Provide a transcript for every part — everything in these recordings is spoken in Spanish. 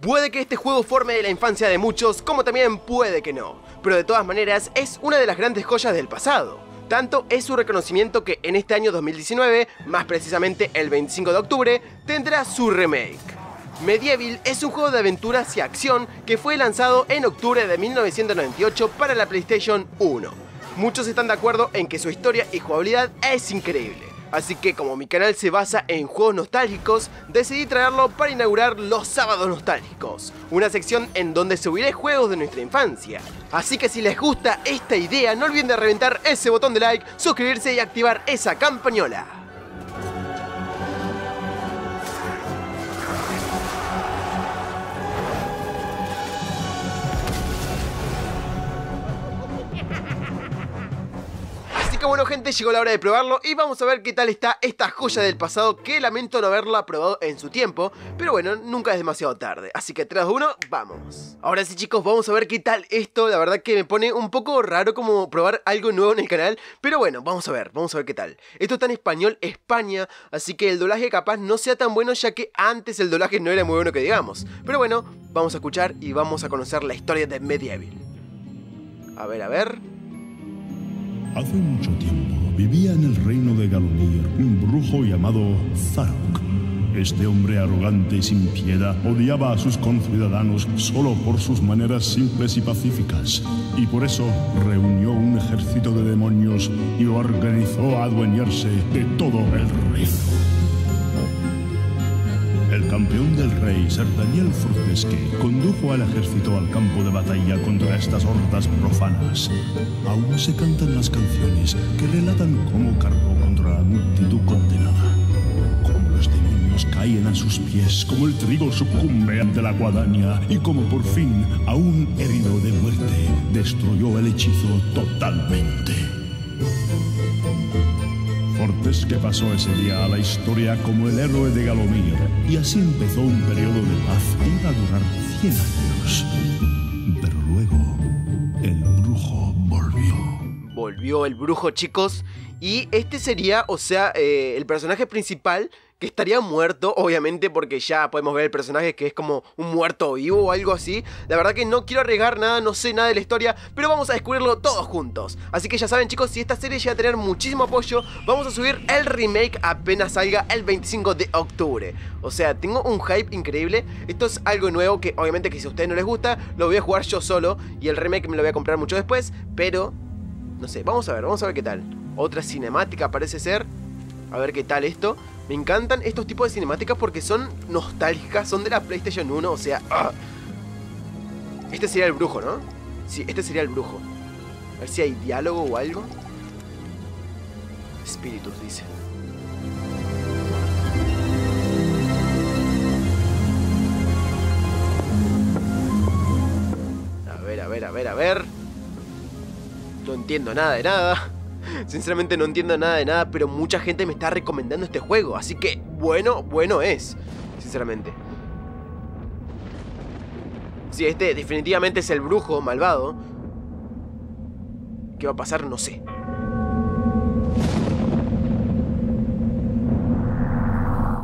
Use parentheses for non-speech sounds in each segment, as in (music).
Puede que este juego forme de la infancia de muchos, como también puede que no, pero de todas maneras es una de las grandes joyas del pasado. Tanto es su reconocimiento que en este año 2019, más precisamente el 25 de octubre, tendrá su remake. Medieval es un juego de aventuras y acción que fue lanzado en octubre de 1998 para la PlayStation 1. Muchos están de acuerdo en que su historia y jugabilidad es increíble. Así que como mi canal se basa en juegos nostálgicos, decidí traerlo para inaugurar los sábados nostálgicos, una sección en donde subiré juegos de nuestra infancia. Así que si les gusta esta idea, no olviden de reventar ese botón de like, suscribirse y activar esa campañola. Que bueno gente, llegó la hora de probarlo y vamos a ver qué tal está esta joya del pasado que lamento no haberla probado en su tiempo, pero bueno, nunca es demasiado tarde, así que 3, 2, 1, vamos. Ahora sí chicos, vamos a ver qué tal esto, la verdad que me pone un poco raro como probar algo nuevo en el canal, pero bueno, vamos a ver, vamos a ver qué tal. Esto está en español España, así que el doblaje capaz no sea tan bueno ya que antes el doblaje no era muy bueno que digamos, pero bueno, vamos a escuchar y vamos a conocer la historia de Medieval. A ver, a ver... Hace mucho tiempo vivía en el reino de Galomir un brujo llamado Zarok. Este hombre arrogante y sin piedad odiaba a sus conciudadanos solo por sus maneras simples y pacíficas, y por eso reunió un ejército de demonios y organizó a adueñarse de todo el reino. Campeón del rey, Ser Daniel Frutesque, condujo al ejército al campo de batalla contra estas hordas profanas. Aún se cantan las canciones que relatan cómo cargó contra la multitud condenada. Cómo los demonios caen a sus pies, como el trigo sucumbe ante la guadaña y como por fin, aún herido de muerte, destruyó el hechizo totalmente. Fortes que pasó ese día a la historia como el héroe de Galomir, y así empezó un periodo de paz que iba a durar 100 años. Pero luego, el brujo volvió. Volvió el brujo, chicos, y este sería, o sea, eh, el personaje principal que estaría muerto, obviamente, porque ya podemos ver el personaje que es como un muerto vivo o algo así. La verdad que no quiero arriesgar nada, no sé nada de la historia, pero vamos a descubrirlo todos juntos. Así que ya saben chicos, si esta serie llega a tener muchísimo apoyo, vamos a subir el remake apenas salga el 25 de octubre. O sea, tengo un hype increíble. Esto es algo nuevo que obviamente que si a ustedes no les gusta, lo voy a jugar yo solo y el remake me lo voy a comprar mucho después, pero... No sé, vamos a ver, vamos a ver qué tal. Otra cinemática parece ser. A ver qué tal esto. Me encantan estos tipos de cinemáticas porque son nostálgicas, son de la PlayStation 1, o sea... ¡ah! Este sería el brujo, ¿no? Sí, este sería el brujo. A ver si hay diálogo o algo. Espíritus, dice. A ver, a ver, a ver, a ver. No entiendo nada de nada. Sinceramente no entiendo nada de nada, pero mucha gente me está recomendando este juego. Así que bueno, bueno es. Sinceramente. Si este definitivamente es el brujo malvado. ¿Qué va a pasar? No sé.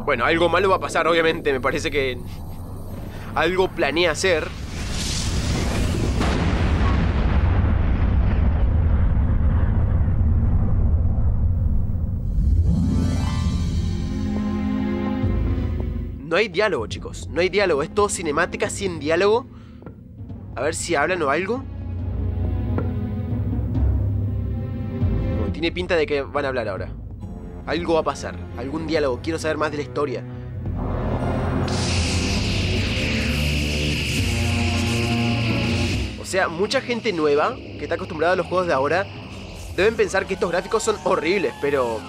Bueno, algo malo va a pasar, obviamente. Me parece que... Algo planea hacer. No hay diálogo, chicos. No hay diálogo. Es todo cinemática sin diálogo. A ver si hablan o algo. tiene pinta de que van a hablar ahora. Algo va a pasar. Algún diálogo. Quiero saber más de la historia. O sea, mucha gente nueva que está acostumbrada a los juegos de ahora deben pensar que estos gráficos son horribles, pero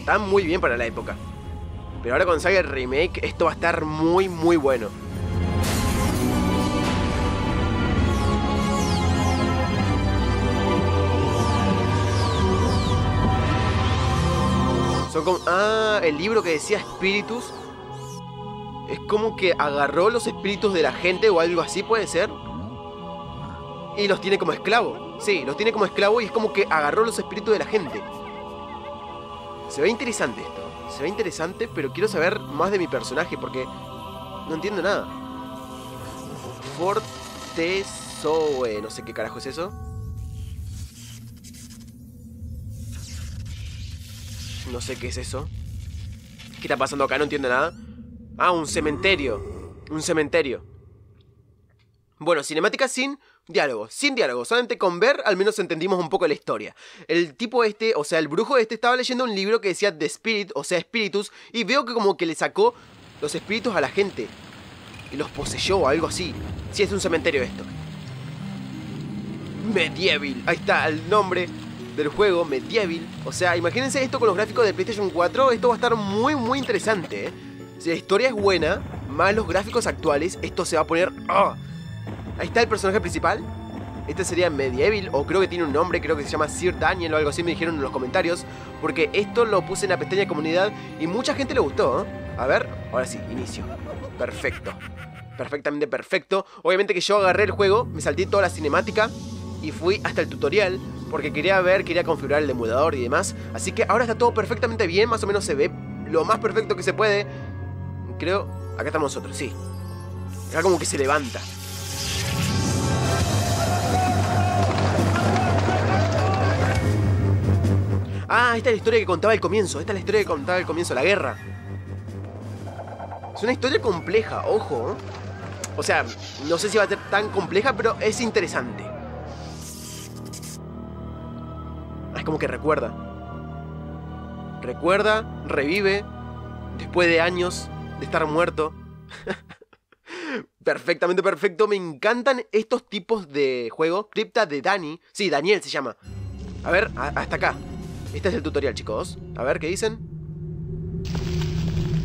están muy bien para la época. Pero ahora salga el remake, esto va a estar muy, muy bueno. Son como... Ah, el libro que decía espíritus. Es como que agarró los espíritus de la gente o algo así, puede ser. Y los tiene como esclavo. Sí, los tiene como esclavo y es como que agarró los espíritus de la gente. Se ve interesante esto se ve interesante, pero quiero saber más de mi personaje porque No entiendo nada. Fortesoe. No sé qué carajo es eso. No sé qué es eso. ¿Qué está pasando acá? No entiendo nada. Ah, un cementerio. Un cementerio. Bueno, cinemática sin diálogo, sin diálogo, solamente con ver al menos entendimos un poco la historia. El tipo este, o sea, el brujo este estaba leyendo un libro que decía The Spirit, o sea, espíritus, y veo que como que le sacó los espíritus a la gente. Y los poseyó o algo así. Sí, es un cementerio esto. Medieval, ahí está el nombre del juego, Medieval. O sea, imagínense esto con los gráficos de PlayStation 4, esto va a estar muy, muy interesante. ¿eh? Si la historia es buena, más los gráficos actuales, esto se va a poner... ¡ah! Ahí está el personaje principal. Este sería Medieval, o creo que tiene un nombre, creo que se llama Sir Daniel o algo así, me dijeron en los comentarios. Porque esto lo puse en la pestaña de comunidad y mucha gente le gustó. ¿eh? A ver, ahora sí, inicio. Perfecto. Perfectamente perfecto. Obviamente que yo agarré el juego, me salté toda la cinemática y fui hasta el tutorial porque quería ver, quería configurar el emulador y demás. Así que ahora está todo perfectamente bien, más o menos se ve lo más perfecto que se puede. Creo, acá estamos nosotros, sí. Acá como que se levanta. Ah, esta es la historia que contaba el comienzo. Esta es la historia que contaba el comienzo, la guerra. Es una historia compleja, ojo. O sea, no sé si va a ser tan compleja, pero es interesante. Es como que recuerda. Recuerda, revive, después de años de estar muerto. (laughs) Perfectamente perfecto. Me encantan estos tipos de juegos. Cripta de Dani. Sí, Daniel se llama. A ver, hasta acá. Este es el tutorial, chicos. A ver, ¿qué dicen?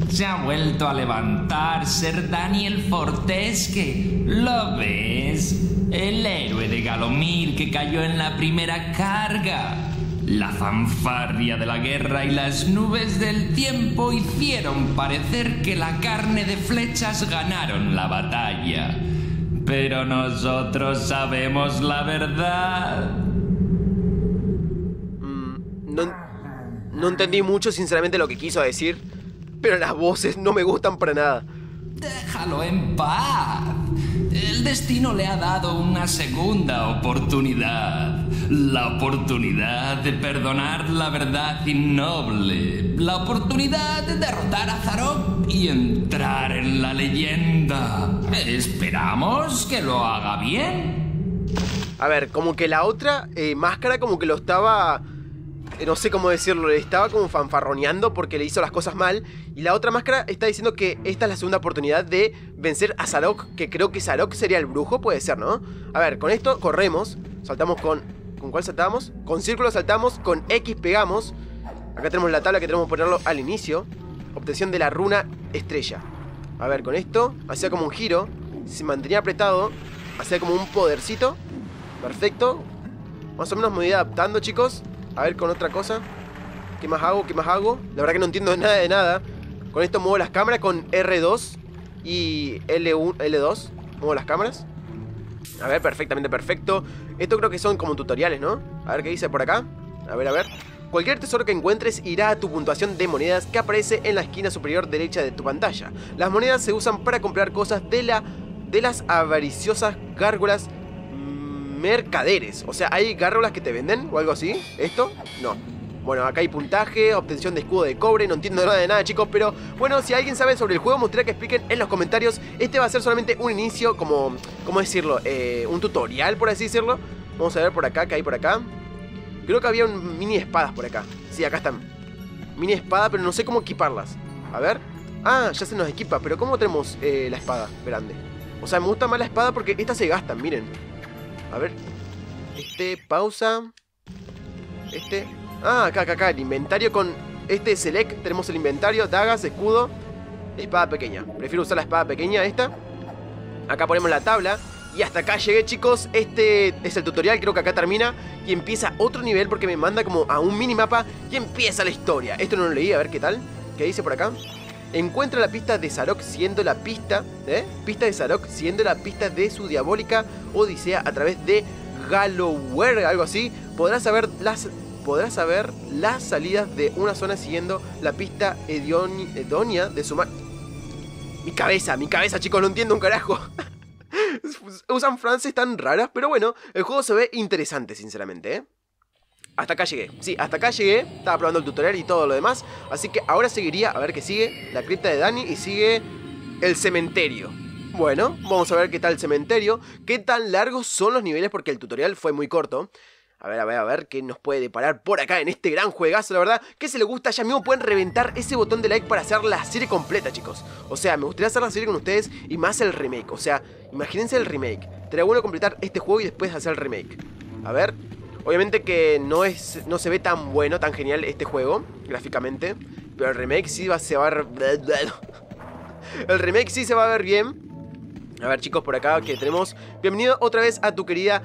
Se ha vuelto a levantar Ser Daniel Fortesque. ¿Lo ves? El héroe de Galomir que cayó en la primera carga. La fanfarria de la guerra y las nubes del tiempo hicieron parecer que la carne de flechas ganaron la batalla. Pero nosotros sabemos la verdad. No entendí mucho, sinceramente, lo que quiso decir, pero las voces no me gustan para nada. Déjalo en paz. El destino le ha dado una segunda oportunidad. La oportunidad de perdonar la verdad innoble. La oportunidad de derrotar a Zarok y entrar en la leyenda. Esperamos que lo haga bien. A ver, como que la otra eh, máscara como que lo estaba no sé cómo decirlo, le estaba como fanfarroneando porque le hizo las cosas mal. Y la otra máscara está diciendo que esta es la segunda oportunidad de vencer a Zarok, que creo que Zarok sería el brujo, puede ser, ¿no? A ver, con esto corremos, saltamos con... ¿Con cuál saltamos? Con círculo saltamos, con X pegamos. Acá tenemos la tabla que tenemos que ponerlo al inicio. Obtención de la runa estrella. A ver, con esto, hacía como un giro. Se mantenía apretado, hacía como un podercito. Perfecto. Más o menos me voy adaptando, chicos. A ver, con otra cosa. ¿Qué más hago? ¿Qué más hago? La verdad que no entiendo nada de nada. Con esto muevo las cámaras con R2 y L1, L2. Muevo las cámaras. A ver, perfectamente perfecto. Esto creo que son como tutoriales, ¿no? A ver qué dice por acá. A ver, a ver. Cualquier tesoro que encuentres irá a tu puntuación de monedas que aparece en la esquina superior derecha de tu pantalla. Las monedas se usan para comprar cosas de, la, de las avariciosas gárgolas mercaderes. O sea, ¿hay gárgolas que te venden o algo así? ¿Esto? No. Bueno, acá hay puntaje, obtención de escudo de cobre, no entiendo nada de nada chicos, pero bueno, si alguien sabe sobre el juego, me gustaría que expliquen en los comentarios. Este va a ser solamente un inicio, como, ¿cómo decirlo? Eh, un tutorial, por así decirlo. Vamos a ver por acá, ¿qué hay por acá? Creo que había un mini espadas por acá. Sí, acá están. Mini espada, pero no sé cómo equiparlas. A ver. Ah, ya se nos equipa, pero ¿cómo tenemos eh, la espada grande? O sea, me gusta más la espada porque estas se gastan, miren. A ver. Este, pausa. Este. Ah, acá, acá, acá. El inventario con este select. Tenemos el inventario, dagas, escudo, espada pequeña. Prefiero usar la espada pequeña, esta. Acá ponemos la tabla. Y hasta acá llegué, chicos. Este es el tutorial, creo que acá termina. Y empieza otro nivel porque me manda como a un minimapa. Y empieza la historia. Esto no lo leí, a ver qué tal. ¿Qué dice por acá? Encuentra la pista de Zarok siendo la pista, ¿eh? Pista de Zarok siendo la pista de su diabólica odisea a través de Galloware, algo así. Podrás saber las podrás saber las salidas de una zona siguiendo la pista Edonia de su Mi cabeza, mi cabeza, chicos, no entiendo un carajo. (laughs) Usan frases tan raras, pero bueno, el juego se ve interesante, sinceramente, ¿eh? Hasta acá llegué. Sí, hasta acá llegué. Estaba probando el tutorial y todo lo demás. Así que ahora seguiría, a ver qué sigue. La cripta de Dani y sigue el cementerio. Bueno, vamos a ver qué tal el cementerio. Qué tan largos son los niveles porque el tutorial fue muy corto. A ver, a ver, a ver qué nos puede deparar por acá en este gran juegazo, la verdad. Que si les gusta, ya mismo pueden reventar ese botón de like para hacer la serie completa, chicos. O sea, me gustaría hacer la serie con ustedes y más el remake. O sea, imagínense el remake. Sería bueno completar este juego y después hacer el remake. A ver, Obviamente que no, es, no se ve tan bueno, tan genial este juego, gráficamente. Pero el remake sí va, se va a ver... (laughs) El remake sí se va a ver bien. A ver chicos, por acá que tenemos... Bienvenido otra vez a tu querida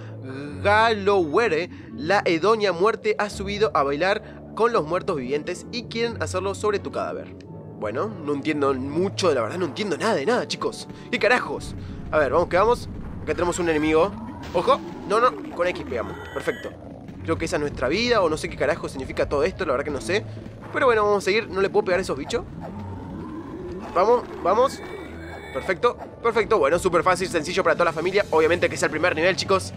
Galowere. La Edonia Muerte ha subido a bailar con los muertos vivientes y quieren hacerlo sobre tu cadáver. Bueno, no entiendo mucho, la verdad no entiendo nada de nada, chicos. ¿Qué carajos? A ver, vamos que vamos. Acá tenemos un enemigo. ¡Ojo! No, no, con X pegamos. Perfecto. Creo que esa es nuestra vida o no sé qué carajo significa todo esto, la verdad que no sé. Pero bueno, vamos a seguir. ¿No le puedo pegar a esos bichos? Vamos, vamos. Perfecto, perfecto. Bueno, súper fácil, sencillo para toda la familia. Obviamente que es el primer nivel, chicos.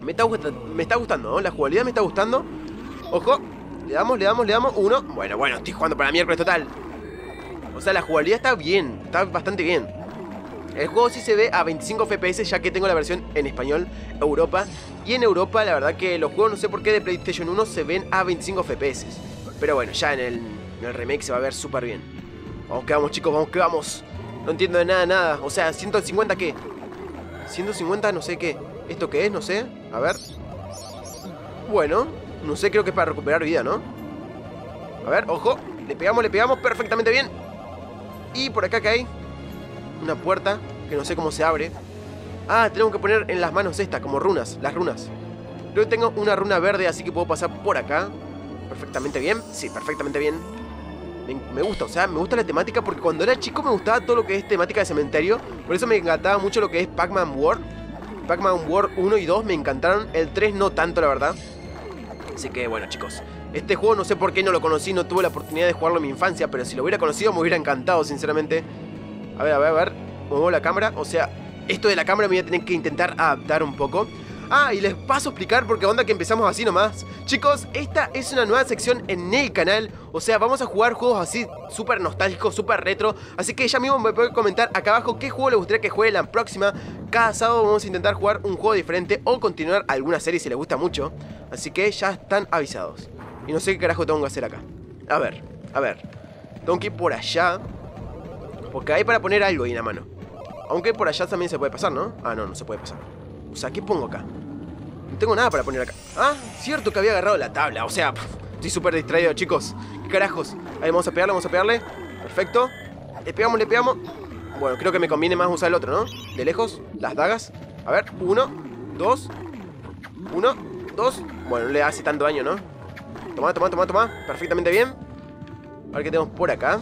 Me está, me está gustando, ¿no? La jugabilidad me está gustando. Ojo, le damos, le damos, le damos. Uno. Bueno, bueno, estoy jugando para miércoles total. O sea, la jugabilidad está bien, está bastante bien. El juego sí se ve a 25 FPS ya que tengo la versión en español Europa. Y en Europa la verdad que los juegos no sé por qué de PlayStation 1 se ven a 25 FPS. Pero bueno, ya en el, remake se va a ver súper bien. Vamos que vamos chicos, vamos que vamos. No entiendo de nada, nada. O sea, 150 qué? 150 no sé qué. ¿Esto qué es? No sé. A ver. Bueno, no sé, creo que es para recuperar vida, ¿no? A ver, ojo. Le pegamos, le pegamos perfectamente bien. Y por acá que hay una puerta que no sé cómo se abre. Ah, tenemos que poner en las manos esta, como runas, las runas. Creo que tengo una runa verde, así que puedo pasar por acá. Perfectamente bien. Sí, perfectamente bien. Me, gusta, o sea, me gusta la temática porque cuando era chico me gustaba todo lo que es temática de cementerio. Por eso me encantaba mucho lo que es Pac-Man World. Pac-Man World 1 y 2 me encantaron. El 3 no tanto, la verdad. Así que bueno, chicos. Este juego no sé por qué no lo conocí, no tuve la oportunidad de jugarlo en mi infancia, pero si lo hubiera conocido me hubiera encantado, sinceramente. A ver, a ver, a ver. Muevo la cámara. O sea, esto de la cámara me voy a tener que intentar adaptar un poco. Ah, y les paso a explicar porque onda que empezamos así nomás. Chicos, esta es una nueva sección en el canal. O sea, vamos a jugar juegos así súper nostálgicos, súper retro. Así que ya mismo me pueden comentar acá abajo qué juego les gustaría que juegue la próxima. Cada sábado vamos a intentar jugar un juego diferente o continuar alguna serie si les gusta mucho. Así que ya están avisados. Y no sé qué carajo tengo que hacer acá. A ver, a ver. Tengo que ir por allá. Porque hay para poner algo ahí en la mano. Aunque por allá también se puede pasar, ¿no? Ah, no, no se puede pasar. O sea, ¿qué pongo acá? No tengo nada para poner acá. Ah, cierto que había agarrado la tabla. O sea, (laughs) estoy súper distraído, chicos. ¿Qué carajos? Ahí vamos a pegarle, vamos a pegarle. Perfecto. Le pegamos, le pegamos. Bueno, creo que me conviene más usar el otro, ¿no? De lejos, las dagas. A ver, uno, dos. Uno, dos. Bueno, no le hace tanto daño, ¿no? Toma, toma, toma, toma. Perfectamente bien. A ver qué tenemos por acá.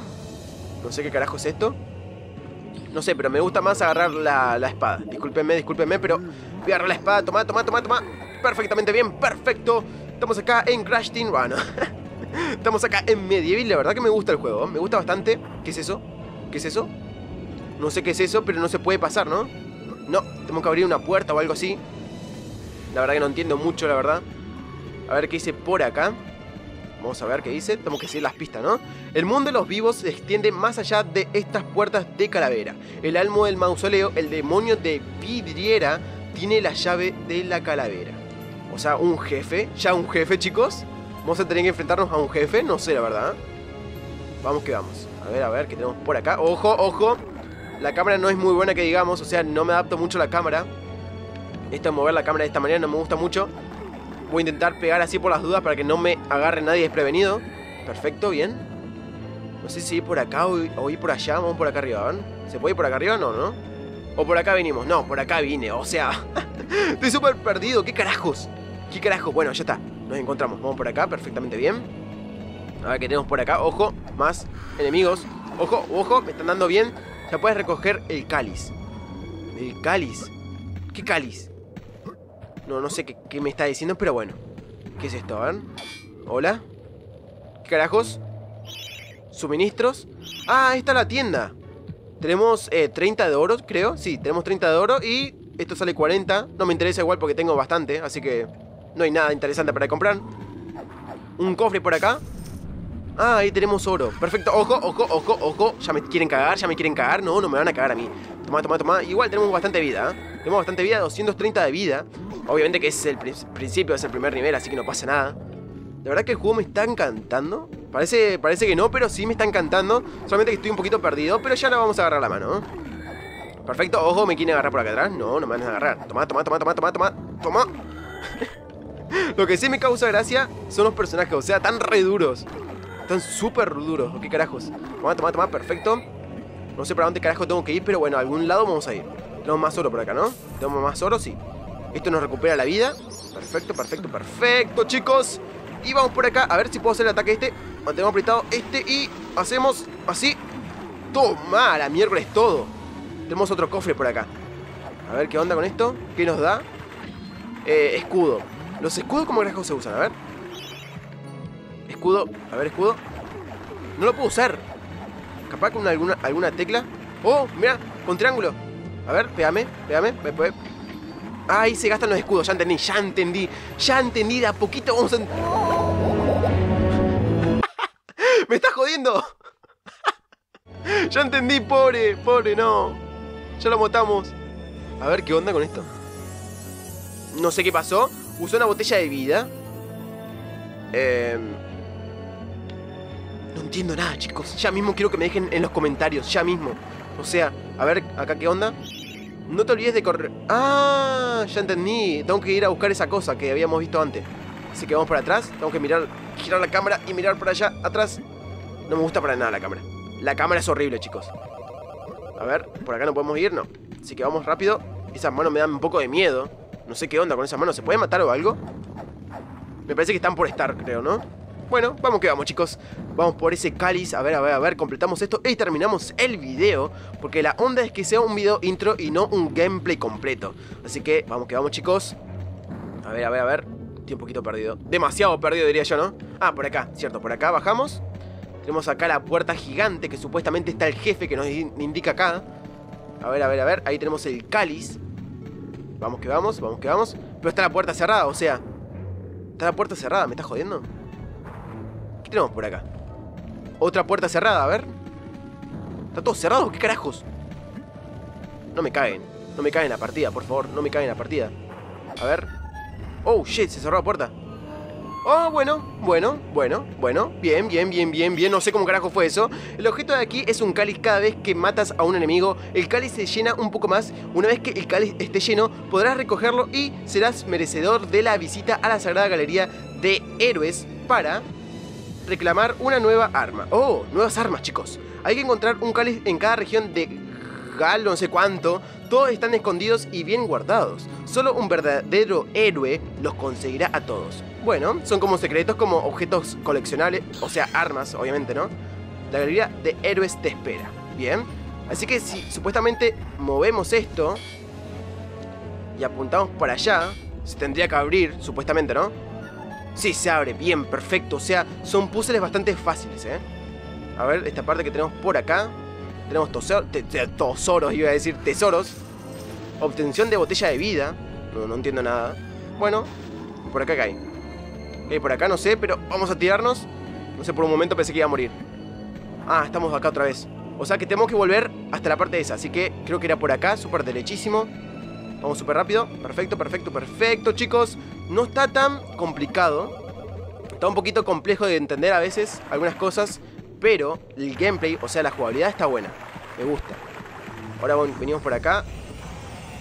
No sé qué carajo es esto. No sé, pero me gusta más agarrar la, espada. Discúlpenme, discúlpenme, pero voy a agarrar la espada. Toma, toma, toma, toma. Perfectamente bien, perfecto. Estamos acá en Crash Team Run. (laughs) Estamos acá en Medieval. La verdad que me gusta el juego. Me gusta bastante. ¿Qué es eso? ¿Qué es eso? No sé qué es eso, pero no se puede pasar, ¿no? No, tengo que abrir una puerta o algo así. La verdad que no entiendo mucho, la verdad. A ver qué dice por acá. Vamos a ver qué dice. Tenemos que seguir las pistas, ¿no? El mundo de los vivos se extiende más allá de estas puertas de calavera. El almo del mausoleo, el demonio de vidriera, tiene la llave de la calavera. O sea, un jefe. Ya un jefe, chicos. Vamos a tener que enfrentarnos a un jefe. No sé, la verdad. Vamos que vamos. A ver, a ver, ¿qué tenemos por acá? Ojo, ojo. La cámara no es muy buena que digamos. O sea, no me adapto mucho a la cámara. Esto de mover la cámara de esta manera no me gusta mucho. Voy a intentar pegar así por las dudas para que no me agarre nadie desprevenido. Perfecto, bien. No sé si ir por acá o, ir por allá. Vamos por acá arriba, ¿ven? ¿Se puede ir por acá arriba? No, ¿no? O por acá vinimos. No, por acá vine. O sea, (laughs) estoy súper perdido. ¿Qué carajos? ¿Qué carajos? Bueno, ya está. Nos encontramos. Vamos por acá, perfectamente bien. A ver qué tenemos por acá. Ojo, más enemigos. Ojo, ojo, me están dando bien. Ya puedes recoger el cáliz. El cáliz. ¿Qué cáliz? No, no sé qué, me está diciendo, pero bueno. ¿Qué es esto? A ver. Hola. ¿Qué carajos? ¿Suministros? Ah, ahí está la tienda. Tenemos eh, 30 de oro, creo. Sí, tenemos 30 de oro y esto sale 40. No me interesa igual porque tengo bastante, así que no hay nada interesante para comprar. Un cofre por acá. Ah, ahí tenemos oro. Perfecto. Ojo, ojo, ojo, ojo. Ya me quieren cagar, ya me quieren cagar. No, no me van a cagar a mí. Toma, toma, toma. Igual tenemos bastante vida, ¿eh? Tenemos bastante vida, 230 de vida. Obviamente que es el principio, es el primer nivel, así que no pasa nada. La verdad que el juego me está encantando. Parece, parece que no, pero sí me está encantando. Solamente que estoy un poquito perdido, pero ya no vamos a agarrar la mano. ¿eh? Perfecto, ojo, me quieren agarrar por acá atrás. No, no me van a agarrar. Toma, toma, toma, toma, toma, toma. Toma. (laughs) Lo que sí me causa gracia son los personajes, o sea, tan re duros. Están súper duros, ¿o qué carajos? Toma, toma, toma, perfecto. No sé para dónde carajo tengo que ir, pero bueno, a algún lado vamos a ir. Tenemos más oro por acá, ¿no? Tenemos más oro, sí. Esto nos recupera la vida. Perfecto, perfecto, perfecto, chicos. Y vamos por acá, a ver si puedo hacer el ataque este. Mantenemos apretado este y hacemos así. Toma, la miércoles todo. Tenemos otro cofre por acá. A ver qué onda con esto. ¿Qué nos da? Eh, escudo. Los escudos, ¿cómo carajo se usan? A ver. Escudo. A ver, escudo. No lo puedo usar. Capaz con alguna, alguna tecla. Oh, mira, con triángulo. A ver, pégame, pégame. Ah, ahí se gastan los escudos, ya entendí, ya entendí. Ya entendí, de a poquito vamos a... (laughs) ¡Me estás jodiendo! (laughs) ya entendí, pobre, pobre, no. Ya lo matamos. A ver qué onda con esto. No sé qué pasó. Usó una botella de vida. Eh... No entiendo nada, chicos. Ya mismo quiero que me dejen en los comentarios. Ya mismo. O sea, a ver, acá qué onda. No te olvides de correr. Ah, ya entendí. Tengo que ir a buscar esa cosa que habíamos visto antes. Así que vamos para atrás. Tengo que mirar, girar la cámara y mirar para allá, atrás. No me gusta para nada la cámara. La cámara es horrible, chicos. A ver, por acá no podemos ir, no. Así que vamos rápido. Esas manos me dan un poco de miedo. No sé qué onda con esas manos. ¿Se puede matar o algo? Me parece que están por estar, creo, ¿no? Bueno, vamos que vamos, chicos. Vamos por ese cáliz. A ver, a ver, a ver. Completamos esto y terminamos el video. Porque la onda es que sea un video intro y no un gameplay completo. Así que vamos que vamos, chicos. A ver, a ver, a ver. Estoy un poquito perdido. Demasiado perdido, diría yo, ¿no? Ah, por acá, cierto. Por acá bajamos. Tenemos acá la puerta gigante que supuestamente está el jefe que nos indica acá. A ver, a ver, a ver. Ahí tenemos el cáliz. Vamos que vamos, vamos que vamos. Pero está la puerta cerrada, o sea... Está la puerta cerrada, ¿me estás jodiendo? ¿Qué tenemos por acá? Otra puerta cerrada, a ver. ¿Está todo cerrado? ¿Qué carajos? No me caen. No me caen la partida, por favor. No me caen la partida. A ver. Oh, shit, se cerró la puerta. Oh, bueno, bueno, bueno, bueno. Bien, bien, bien, bien, bien. No sé cómo carajo fue eso. El objeto de aquí es un cáliz. Cada vez que matas a un enemigo, el cáliz se llena un poco más. Una vez que el cáliz esté lleno, podrás recogerlo y serás merecedor de la visita a la Sagrada Galería de Héroes para reclamar una nueva arma. Oh, nuevas armas, chicos. Hay que encontrar un cáliz en cada región de Gal, no sé cuánto. Todos están escondidos y bien guardados. Solo un verdadero héroe los conseguirá a todos. Bueno, son como secretos, como objetos coleccionables, o sea, armas, obviamente, ¿no? La galería de héroes te espera. Bien. Así que si supuestamente movemos esto y apuntamos para allá, se tendría que abrir, supuestamente, ¿no? Sí, se abre, bien, perfecto. O sea, son puzzles bastante fáciles, ¿eh? A ver, esta parte que tenemos por acá. Tenemos tesoros, iba a decir tesoros. Obtención de botella de vida. No, no entiendo nada. Bueno, por acá cae. Eh, por acá no sé, pero vamos a tirarnos. No sé, por un momento pensé que iba a morir. Ah, estamos acá otra vez. O sea que tenemos que volver hasta la parte de esa. Así que creo que era por acá, súper derechísimo. Vamos súper rápido. Perfecto, perfecto, perfecto, chicos. No está tan complicado. Está un poquito complejo de entender a veces algunas cosas. Pero el gameplay, o sea, la jugabilidad está buena. Me gusta. Ahora venimos por acá.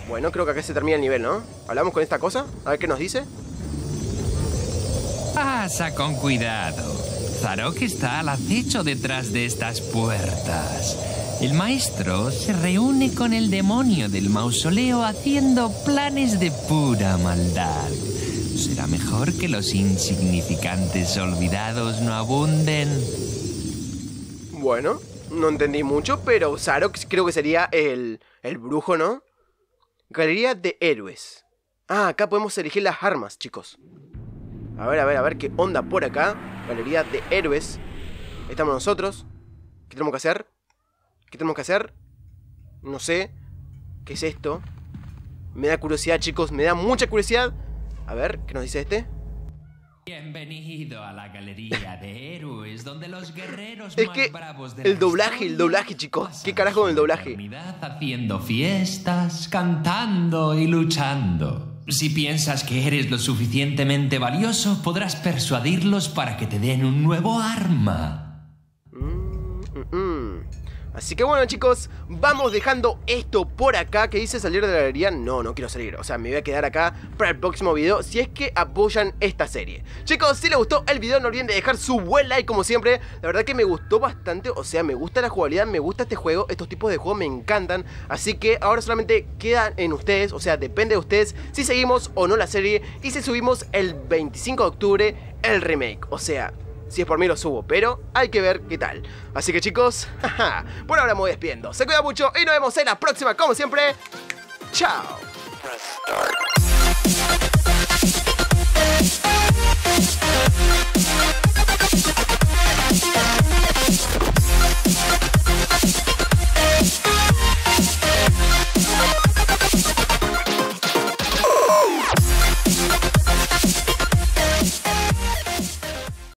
Bueno, creo que acá se termina el nivel, ¿no? Hablamos con esta cosa. A ver qué nos dice. Pasa con cuidado. Zarok está al acecho detrás de estas puertas. El maestro se reúne con el demonio del mausoleo haciendo planes de pura maldad. Será mejor que los insignificantes olvidados no abunden. Bueno, no entendí mucho, pero Zarok creo que sería el, el brujo, ¿no? Galería de héroes. Ah, acá podemos elegir las armas, chicos. A ver, a ver, a ver qué onda por acá. Galería de héroes. estamos nosotros. ¿Qué tenemos que hacer? ¿Qué tenemos que hacer? No sé. ¿Qué es esto? Me da curiosidad, chicos. Me da mucha curiosidad. A ver, ¿qué nos dice este? Bienvenido a la galería de héroes donde los guerreros Es más que bravos de el la doblaje, el doblaje, chicos. ¿Qué carajo con el doblaje? Haciendo fiestas, cantando y luchando. Si piensas que eres lo suficientemente valioso, podrás persuadirlos para que te den un nuevo arma. Mm, mm. Así que bueno chicos, vamos dejando esto por acá que dice salir de la galería. No, no quiero salir, o sea, me voy a quedar acá para el próximo video si es que apoyan esta serie. Chicos, si les gustó el video no olviden de dejar su buen like como siempre. La verdad que me gustó bastante, o sea, me gusta la jugabilidad, me gusta este juego, estos tipos de juegos me encantan. Así que ahora solamente queda en ustedes, o sea, depende de ustedes si seguimos o no la serie y si subimos el 25 de octubre el remake. O sea, si es por mí lo subo, pero hay que ver qué tal. Así que chicos, (laughs) jaja, por ahora me voy despidiendo. Se cuida mucho y nos vemos en la próxima, como siempre. ¡Chao!